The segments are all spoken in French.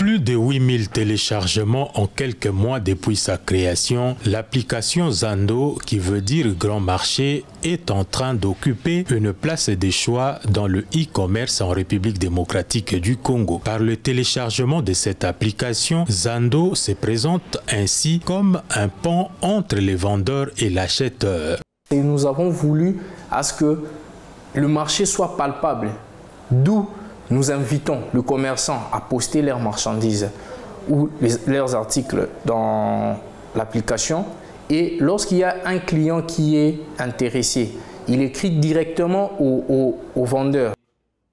plus de 8000 téléchargements en quelques mois depuis sa création, l'application Zando, qui veut dire grand marché, est en train d'occuper une place de choix dans le e-commerce en République démocratique du Congo. Par le téléchargement de cette application, Zando se présente ainsi comme un pont entre les vendeurs et l'acheteur. Et nous avons voulu à ce que le marché soit palpable, d'où nous invitons le commerçant à poster leurs marchandises ou leurs articles dans l'application. Et lorsqu'il y a un client qui est intéressé, il écrit directement au, vendeur.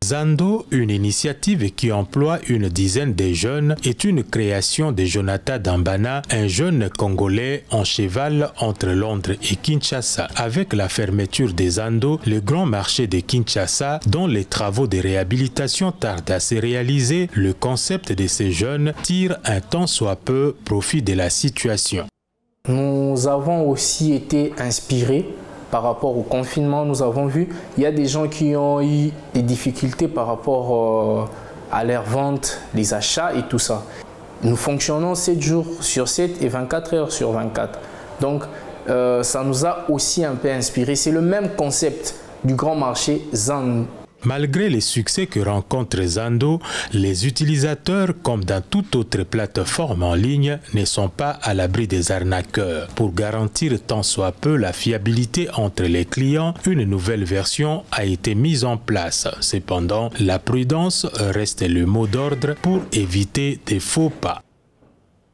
Zando, une initiative qui emploie une dizaine de jeunes, est une création de Jonathan Dambana, un jeune Congolais en cheval entre Londres et Kinshasa. Avec la fermeture des Zando, le grand marché de Kinshasa, dont les travaux de réhabilitation tardent à se réaliser, le concept de ces jeunes tire un tant soit peu profit de la situation. Nous avons aussi été inspirés par rapport au confinement, nous avons vu, il y a des gens qui ont eu des difficultés par rapport euh, à leur vente, les achats et tout ça. Nous fonctionnons 7 jours sur 7 et 24 heures sur 24. Donc, euh, ça nous a aussi un peu inspiré. C'est le même concept du grand marché Zan Malgré les succès que rencontre Zando, les utilisateurs, comme dans toute autre plateforme en ligne, ne sont pas à l'abri des arnaqueurs. Pour garantir tant soit peu la fiabilité entre les clients, une nouvelle version a été mise en place. Cependant, la prudence reste le mot d'ordre pour éviter des faux pas.